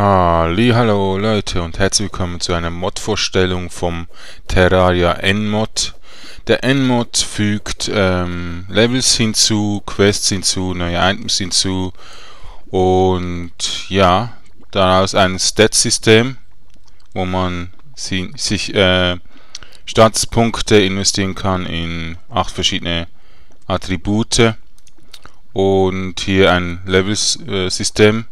Hallo Leute und herzlich willkommen zu einer Mod-Vorstellung vom Terraria N-Mod. Der N-Mod fügt ähm, Levels hinzu, Quests hinzu, neue Items hinzu und ja, daraus ein Stat-System, wo man si sich äh, Statuspunkte investieren kann in acht verschiedene Attribute und hier ein Level-System.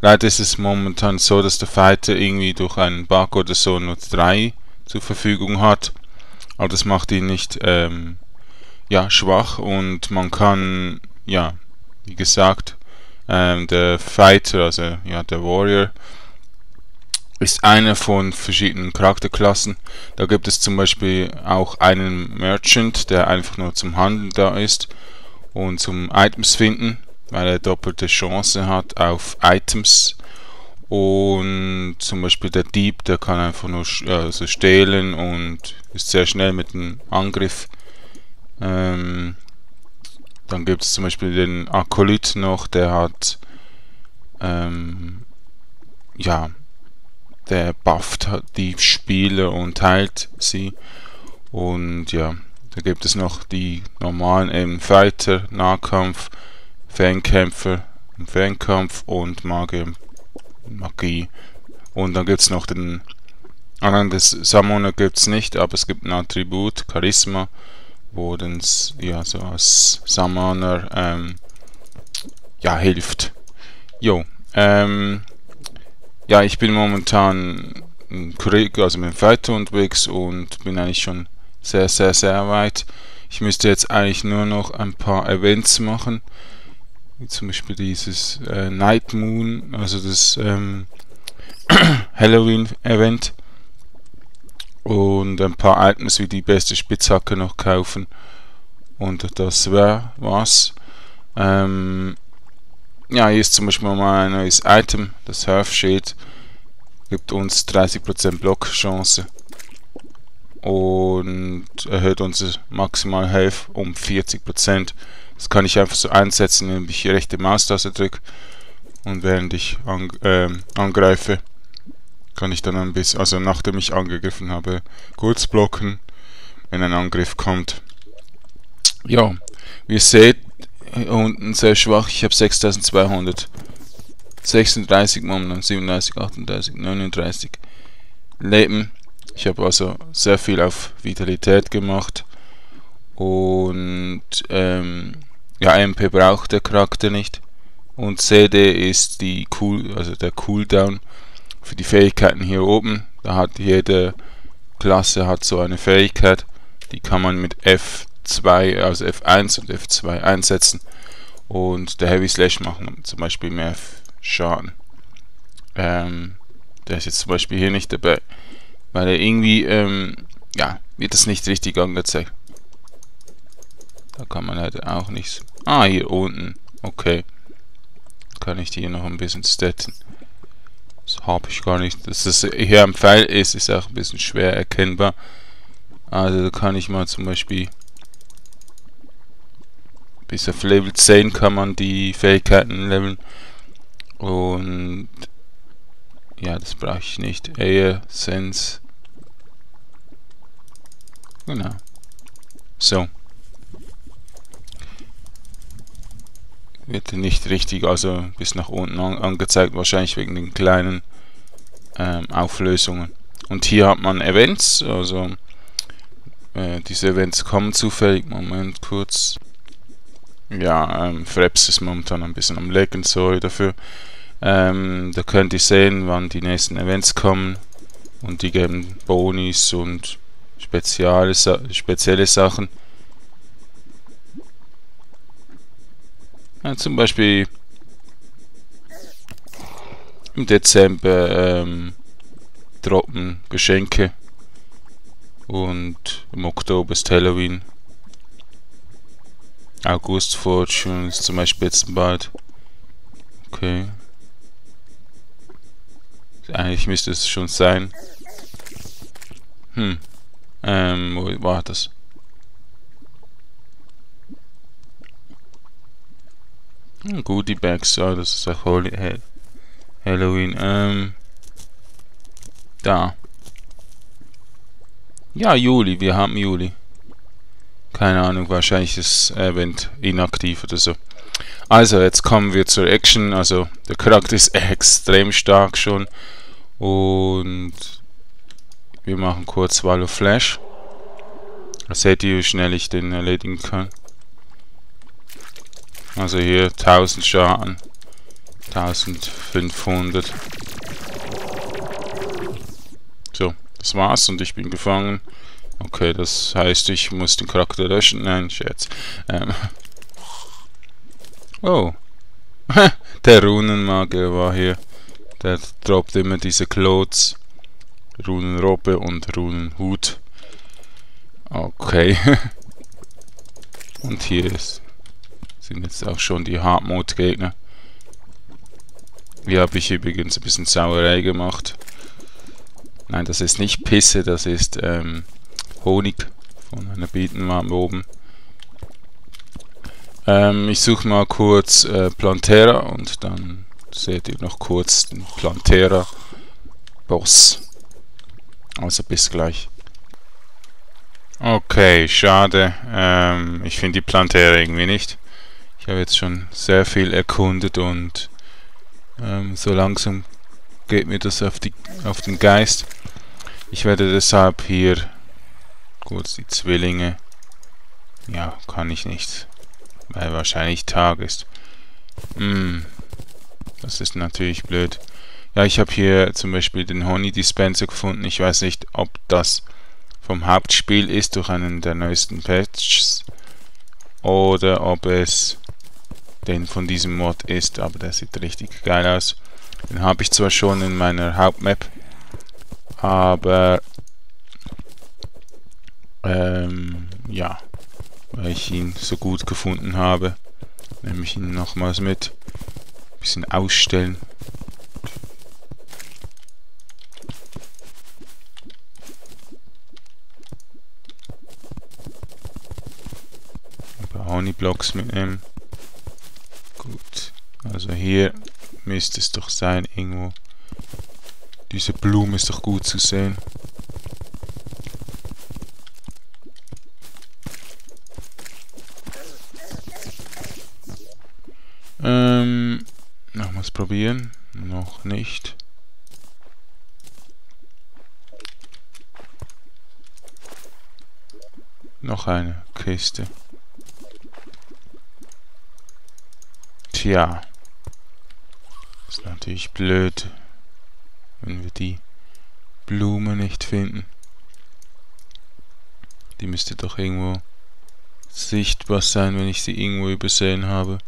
Leider ist es momentan so, dass der Fighter irgendwie durch einen Bug oder so nur drei zur Verfügung hat. Aber das macht ihn nicht ähm, ja, schwach und man kann, ja, wie gesagt, ähm, der Fighter, also ja, der Warrior, ist eine von verschiedenen Charakterklassen. Da gibt es zum Beispiel auch einen Merchant, der einfach nur zum Handeln da ist und zum Items finden, weil er doppelte Chance hat auf Items. Und zum Beispiel der Dieb, der kann einfach nur also stehlen und ist sehr schnell mit dem Angriff. Ähm, dann gibt es zum Beispiel den Akolyt noch, der hat ähm, ja der bufft die Spiele und teilt sie. Und ja, da gibt es noch die normalen eben Fighter, Nahkampf, Fernkämpfer, Fernkampf und Magie. Magie. Und dann gibt es noch den anderen des Summoner gibt es nicht, aber es gibt ein Attribut, Charisma, wo dann ja so als Summoner ähm, ja hilft. Jo, ähm, ja, ich bin momentan in Korea, also mit dem Fighter unterwegs und bin eigentlich schon sehr, sehr, sehr weit. Ich müsste jetzt eigentlich nur noch ein paar Events machen. Wie zum Beispiel dieses äh, Night Moon, also das ähm, Halloween-Event. Und ein paar Items wie die beste Spitzhacke noch kaufen. Und das wäre was. Ähm, ja, hier ist zum Beispiel mal ein neues Item, das Surf Shield, gibt uns 30% Blockchance und erhöht unsere maximal Health um 40%. Das kann ich einfach so einsetzen, indem ich die rechte Maustaste drücke und während ich ang äh, angreife, kann ich dann ein bisschen, also nachdem ich angegriffen habe, kurz blocken, wenn ein Angriff kommt. Ja, wie ihr seht, unten sehr schwach. Ich habe 6200. 36 momentan, 37, 38, 39 Leben. Ich habe also sehr viel auf Vitalität gemacht. Und ähm, ja, MP braucht der Charakter nicht. Und CD ist die cool, also der Cooldown für die Fähigkeiten hier oben. Da hat jede Klasse hat so eine Fähigkeit. Die kann man mit F 2, also F1 und F2 einsetzen und der Heavy Slash macht zum Beispiel mehr Schaden. Ähm, der ist jetzt zum Beispiel hier nicht dabei, weil er irgendwie, ähm, ja, wird das nicht richtig angezeigt. Da kann man halt auch nicht. Ah, hier unten. Okay. Kann ich die hier noch ein bisschen statten. Das habe ich gar nicht. Dass das hier am Pfeil ist, ist auch ein bisschen schwer erkennbar. Also kann ich mal zum Beispiel bis auf Level 10 kann man die Fähigkeiten leveln. Und ja, das brauche ich nicht. Air, Sense. Genau. So. Wird nicht richtig, also bis nach unten an angezeigt, wahrscheinlich wegen den kleinen ähm, Auflösungen. Und hier hat man Events, also äh, diese Events kommen zufällig. Moment kurz ja, ähm, Fraps ist momentan ein bisschen am Lecken, sorry dafür. Ähm, da könnt ihr sehen, wann die nächsten Events kommen und die geben Bonis und spezielle, spezielle Sachen. Ja, zum Beispiel im Dezember ähm, droppen Geschenke und im Oktober ist Halloween. August Fortune zum Beispiel jetzt bald. Okay. Eigentlich müsste es schon sein. Hm. Ähm, wo war das? Goodie Bags, ja, das ist auch Holy Halloween, ähm. Da. Ja, Juli, wir haben Juli. Keine Ahnung, wahrscheinlich ist Event inaktiv oder so. Also, jetzt kommen wir zur Action. Also, der Charakter ist extrem stark schon. Und wir machen kurz Wall of Flash. Da seht ihr, wie schnell ich den erledigen kann. Also hier 1000 Schaden. 1500. So, das war's und ich bin gefangen. Okay, das heißt, ich muss den Charakter löschen. Nein, Scherz. Ähm. Oh. Der Runenmagier war hier. Der droppt immer diese Clothes. Runenrobe und Runenhut. Okay. und hier ist, sind jetzt auch schon die Hardmode-Gegner. Hier habe ich übrigens ein bisschen Sauerei gemacht. Nein, das ist nicht Pisse, das ist ähm, Honig von einer Bietenmann oben. Ähm, ich suche mal kurz äh, Plantera und dann seht ihr noch kurz den Plantera Boss. Also bis gleich. Okay, schade. Ähm, ich finde die Plantera irgendwie nicht. Ich habe jetzt schon sehr viel erkundet und ähm, so langsam geht mir das auf, die, auf den Geist. Ich werde deshalb hier kurz die Zwillinge. Ja, kann ich nicht. Weil wahrscheinlich Tag ist. Hm, das ist natürlich blöd. Ja, ich habe hier zum Beispiel den Honey Dispenser gefunden. Ich weiß nicht, ob das vom Hauptspiel ist durch einen der neuesten Patches oder ob es den von diesem Mod ist, aber der sieht richtig geil aus. Den habe ich zwar schon in meiner Hauptmap, aber ähm, ja, weil ich ihn so gut gefunden habe, nehme ich ihn nochmals mit. Bisschen ausstellen. Ein paar Honeyblocks mitnehmen. Also hier müsste es doch sein, irgendwo. Diese Blume ist doch gut zu sehen. Ähm, nochmals probieren. Noch nicht. Noch eine Kiste. Tja. Natürlich blöd, wenn wir die Blume nicht finden. Die müsste doch irgendwo sichtbar sein, wenn ich sie irgendwo übersehen habe.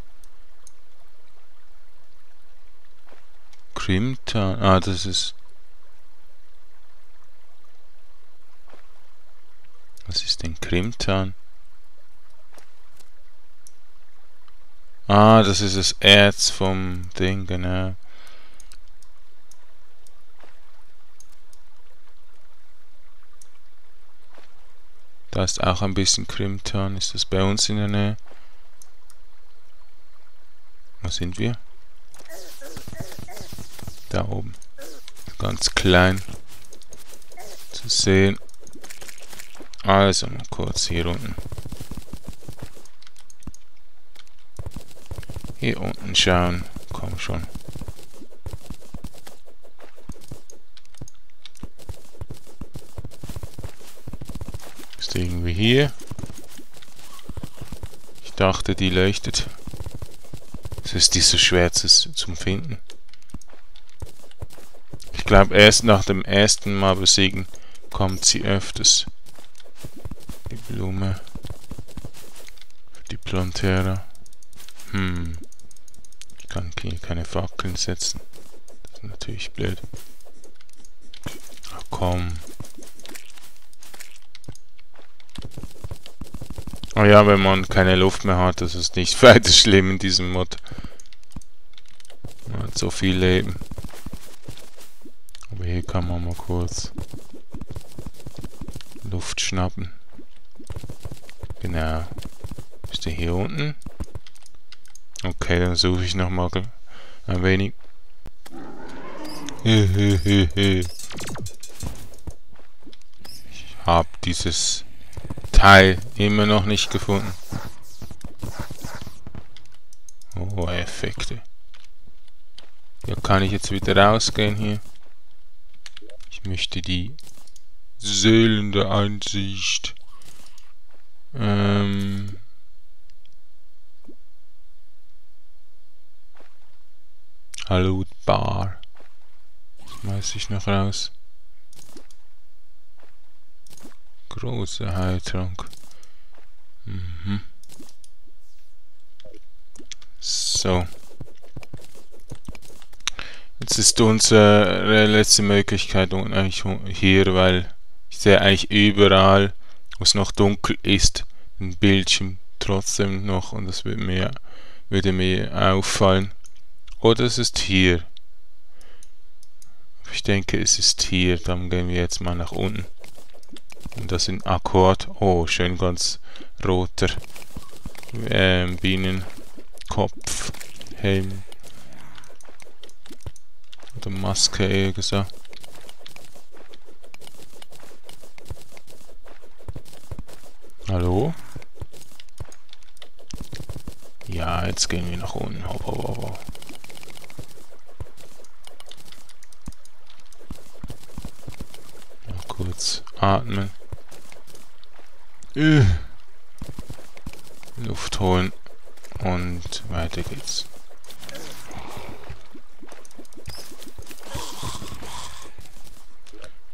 Crimton. Ah, das ist... Was ist denn Crimton? Ah, das ist das Erz vom Ding, genau. Da ist auch ein bisschen Crimton. Ist das bei uns in der Nähe? Wo sind wir? Da oben. Ganz klein zu sehen. Also mal kurz hier unten. Hier unten schauen. Komm schon. Ist irgendwie hier. Ich dachte, die leuchtet. Es ist die so schwer zu, zum Finden glaube, erst nach dem ersten Mal besiegen kommt sie öfters. Die Blume. Die Plantera. Hm. Ich kann hier keine Fackeln setzen. Das ist natürlich blöd. Ach komm. Ja, wenn man keine Luft mehr hat, das ist nicht weiter schlimm in diesem Mod. Man hat so viel Leben. Aber hier kann man mal kurz Luft schnappen. Genau. Ist der hier unten? Okay, dann suche ich nochmal ein wenig. Ich habe dieses Teil immer noch nicht gefunden. Oh, Effekte. Ja, kann ich jetzt wieder rausgehen hier? Ich möchte die Säulende Ansicht. Ähm... Hallo Bar. Schmeiß ich noch raus. Große Heiltrank. Mhm. So. Jetzt ist unsere letzte Möglichkeit eigentlich hier, weil ich sehe eigentlich überall, wo es noch dunkel ist, ein Bildschirm trotzdem noch und das würde mir, würde mir auffallen. Oder es ist hier. Ich denke, es ist hier. Dann gehen wir jetzt mal nach unten. Und das sind Akkord. Oh, schön ganz roter ähm, Bienenkopf. Helm. Oder Maske eher gesagt. Hallo? Ja, jetzt gehen wir nach unten. Hopp, hopp, hopp. Mal kurz atmen. Äh. Luft holen. Und weiter geht's.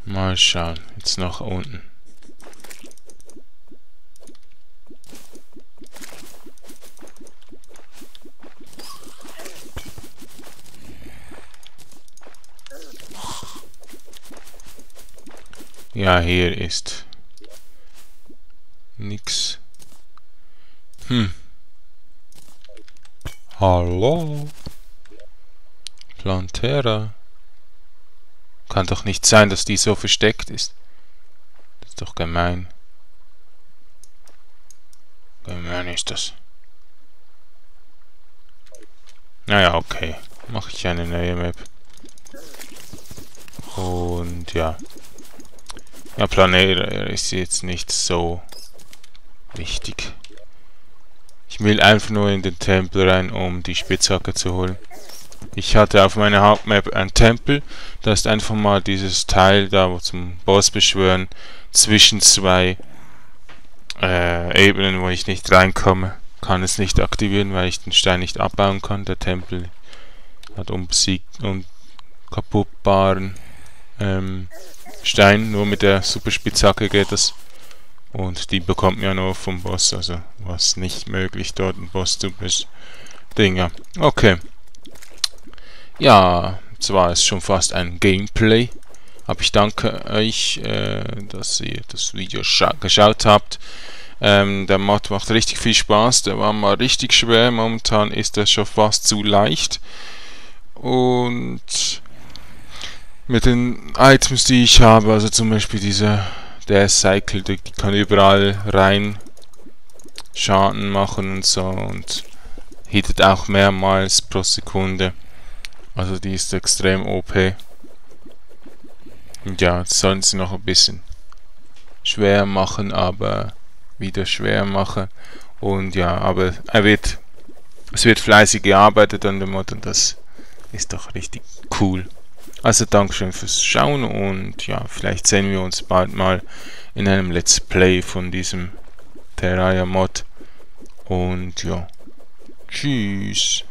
Mal schauen. Jetzt nach unten. Ja, hier ist nix. Hm. Hallo? Plantera. Kann doch nicht sein, dass die so versteckt ist. Das ist doch gemein. Gemein ist das. Naja, okay. Mache ich eine neue Map. Und ja. Ja, Planet ist jetzt nicht so wichtig. Ich will einfach nur in den Tempel rein, um die Spitzhacke zu holen. Ich hatte auf meiner Hauptmap einen Tempel. Da ist einfach mal dieses Teil da wo zum Boss beschwören zwischen zwei äh, Ebenen, wo ich nicht reinkomme. Kann es nicht aktivieren, weil ich den Stein nicht abbauen kann. Der Tempel hat unbesiegt und kaputtbaren ähm, Stein, nur mit der Superspitzhacke geht das. Und die bekommt man ja nur vom Boss, also was nicht möglich dort ein Boss zu Dinger. Okay. Ja, jetzt war es schon fast ein Gameplay. Aber ich danke euch, äh, dass ihr das Video geschaut habt. Ähm, der Mod macht richtig viel Spaß. Der war mal richtig schwer. Momentan ist er schon fast zu leicht. Und mit den Items, die ich habe, also zum Beispiel dieser der Cycle, die kann überall rein Schaden machen und so und hittet auch mehrmals pro Sekunde. Also die ist extrem OP. Und ja, das sollen sie noch ein bisschen schwer machen, aber wieder schwer machen. Und ja, aber er wird, es wird fleißig gearbeitet an dem Mod und das ist doch richtig cool. Also Dankeschön fürs Schauen und ja, vielleicht sehen wir uns bald mal in einem Let's Play von diesem Terraria Mod. Und ja, tschüss.